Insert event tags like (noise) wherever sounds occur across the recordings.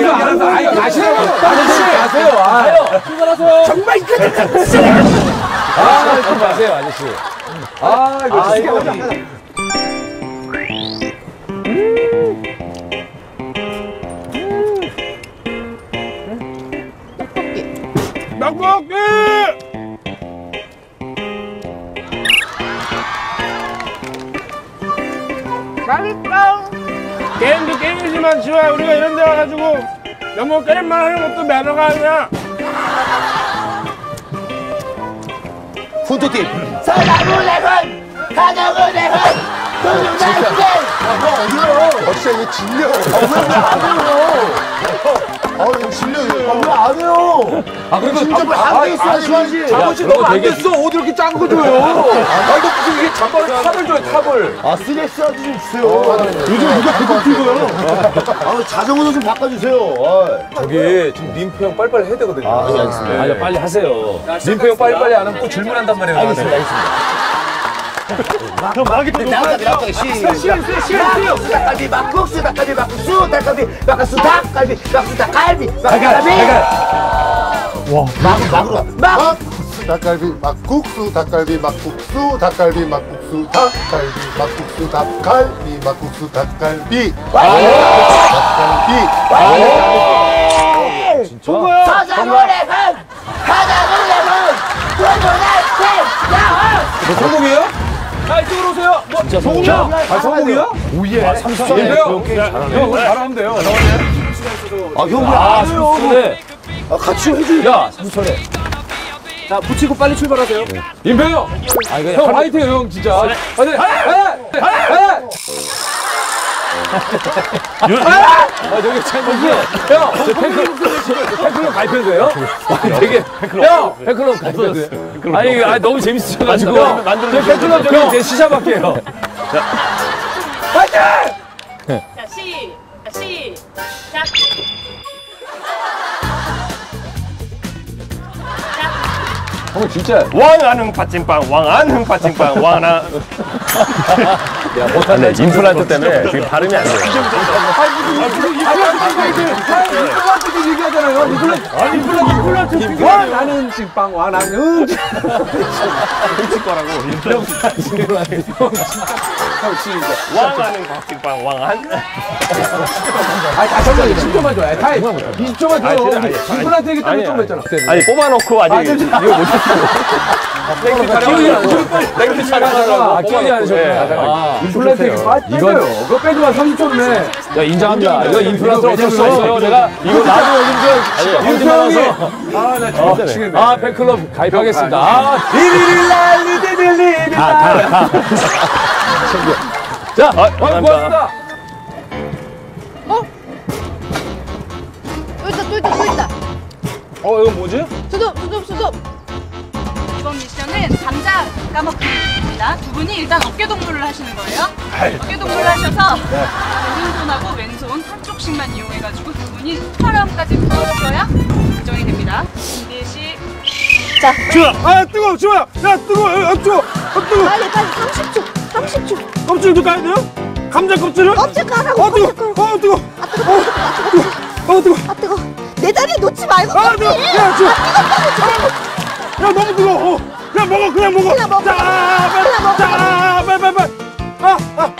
가세요. 알아서. 아이, 가시라고. 아저씨, 가세요. 아, 출발하세요. 정말 이거. 아, 좀 가세요, 아저씨. 아, 이거 아, 진짜. 이거 떡볶이! 맛있다. 게임도 게임 이지만 지호야 우리가 이런 데 와가지고 너무 게임만 하는 것도 매너가 아니야. 훈토팀. 사랑을 내건 가정을 내건 돈을 날게 어, 진짜 이거 질려. 왜안 해요? 아, 이거 질려. 왜안 해요? 아, 그리고 진짜 뭐안 돼 있어, 시원지. 아버지 너무 안 됐어. 어디 이렇게 짠 거 줘요? 아, 이거 무슨 이게 잠바를 탑을 줘요, 탑을. 아, 스트레스라도 좀 주세요. 요즘 누가 그거 들고요? 아, 자전거도 좀 바꿔주세요. 아. 저기 지금 민표 형 빨리빨리 해야 되거든요. 아, 예, 알겠습니다. 아니, 빨리 하세요. 민표 형 빨리빨리 안 하면 또 질문한단 말이에요. 알겠습니다, 알겠습니다. 그럼 말하기 또 나가기 나가기 시작 닭갈비 닭갈비 막국수 닭갈비 막국수 닭갈비 막국수 닭갈비 막국수 닭갈비 닭갈비 막 막으로 막 닭갈비, 막국수, 닭갈비, 막국수, 닭갈비, 막국수, 닭갈비, 막국수, 닭갈비, 막국수, 닭갈비. 닭갈비. 사장을 내건 가정을 내건 돈을 날게 야호 뭐 성공이에요? 아, 이쪽으로 오세요. 뭐, 진짜 성공이야? 아, 성공이야? 오예. 아, 삼성. 민표 형. 형, 잘하면 돼요. 아, 형, 아, 삼촌에. 아, 같이 해줘. 야, 삼촌에. 자, 붙이고 빨리 출발하세요. 임표 형. 아, 이거 형 화이팅 형 진짜. 아, 네. 아, 네. 아, 아, 저기 챔피언. 형, 저 팬클럽, 저 팬클럽 가입해도돼요 아, 되게. 형, 팬클럽 가입해도돼요 아니, 아, 너무 재밌으셔가지고. 저 팬클럽 저기 제 시작 할게요. 화이팅! 자, 시, 자, 시작. 형 진짜. 왕안흥 팥찐빵 왕안흥 팥찐빵 왕안 야, 못하네. 임플란트 때문에 (laughs) 지금 발음이 안 돼요. 임플란트 얘기하잖아요. 임플란트. 아, 임플란트. 임플란트. 와, 나는 찐빵, 와, 나는. 왕안흥 팥찐빵 왕안 아니, 다시 한 번, 10초만 줘요. 타임. 20초만 줘요. 임플란트 얘기 때문에 좀 했잖아. 아니 뽑아놓고 아직 이거 못했어 나요. 땡큐 촬영하려고 아, 기억이 안 나셨구나. 아, 임플란트 얘기 빠져요. 그거 빼주면 30초네. 야, 인정합니다. 이거 임플란트 어쩔 수 없어요. 내가 이거 나도 요즘 저 형이 아, 나 진짜 미치겠네. 아, 팬클럽 가입하겠습니다. 아, 리리릴라, 리리릴리리라. 자, 어, 고맙습니다. 또 있다 또 있다 또 있다 어, 이거 뭐지? 수습 수습 수습 이번 미션은 감자 까먹기입니다. 두 분이 일단 어깨 동무를 하시는 거예요. 어깨 동무를 하셔서 오른손하고 왼손 한쪽씩만 이용해가지고 두 분이 촬영까지 풀어주셔야 결정이 됩니다. 준비 시 지호야 아 뜨거워 지호야 야 뜨거워 아 뜨거워 아 뜨거워 빨리 빨리 30초 30초 껍질도 까야 돼요? 감자 껍질을? 껍질 까라고 아 뜨거워 아 뜨거워 아 뜨거 아 뜨거 아 뜨거워 아 뜨거 내 다리 놓지 말고 아 뜨거워 야 지호 야 너무 뜨거 워 어. 야 먹어 그냥 먹어 그냥 먹어. 자 그냥 먹어. 자 빨리 빨리 빨리 아 아.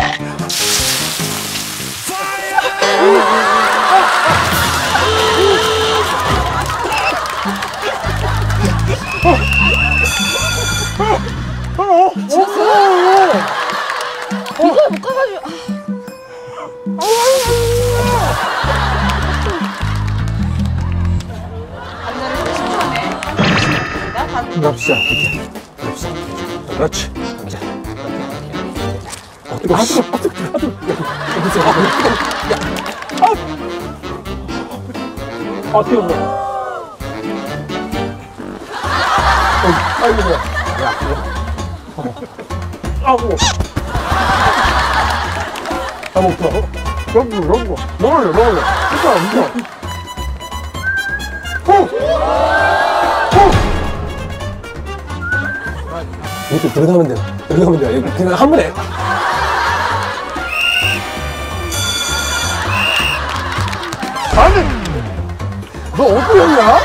이걸 못 가가지고 감 됩니다. 바로 갑시다. 그렇지. 자. 어, 뜨거. 아, 뜨거. 아, 뜨거. 아, 뜨거. 아. 아. 아, 뜨거. 어, 아이고, 뭐야. 야, 어. 아고. 아, 먹어. 먹어, 먹어. 먹을래, 먹을래. 진짜, 진짜. 이렇게 들어가면 돼요. 들어가면 돼요. 이거 그냥 한 번에. 안돼 너 어디 했냐?